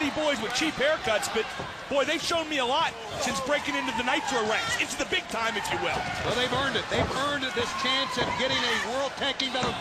pretty boys with cheap haircuts, but boy, they've shown me a lot since breaking into the Nitro ranks. It's the big time, if you will. Well, they've earned it. They've earned this chance at getting a World Tag Team Battle